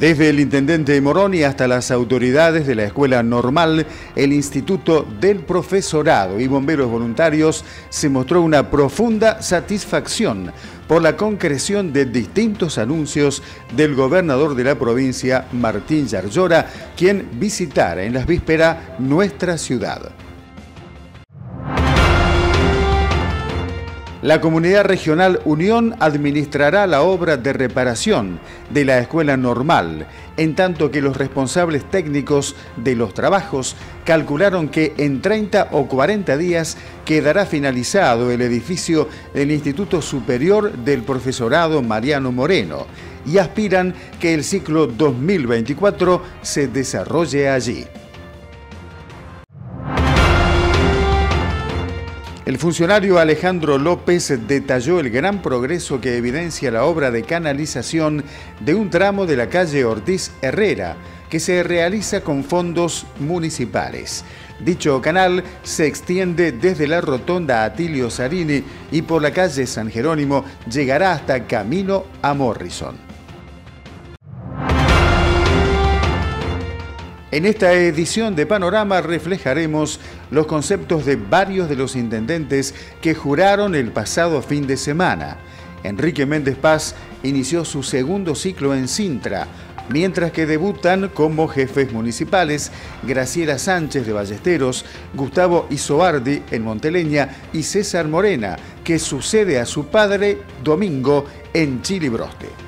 Desde el intendente Moroni hasta las autoridades de la escuela normal, el Instituto del Profesorado y bomberos voluntarios se mostró una profunda satisfacción por la concreción de distintos anuncios del gobernador de la provincia, Martín Yarlora, quien visitara en las vísperas nuestra ciudad. La Comunidad Regional Unión administrará la obra de reparación de la escuela normal, en tanto que los responsables técnicos de los trabajos calcularon que en 30 o 40 días quedará finalizado el edificio del Instituto Superior del Profesorado Mariano Moreno y aspiran que el ciclo 2024 se desarrolle allí. El funcionario Alejandro López detalló el gran progreso que evidencia la obra de canalización de un tramo de la calle Ortiz Herrera, que se realiza con fondos municipales. Dicho canal se extiende desde la rotonda Atilio Sarini y por la calle San Jerónimo llegará hasta Camino a Morrison. En esta edición de Panorama reflejaremos los conceptos de varios de los intendentes que juraron el pasado fin de semana. Enrique Méndez Paz inició su segundo ciclo en Sintra, mientras que debutan como jefes municipales Graciela Sánchez de Ballesteros, Gustavo Isoardi en Monteleña y César Morena, que sucede a su padre Domingo en Chilibroste.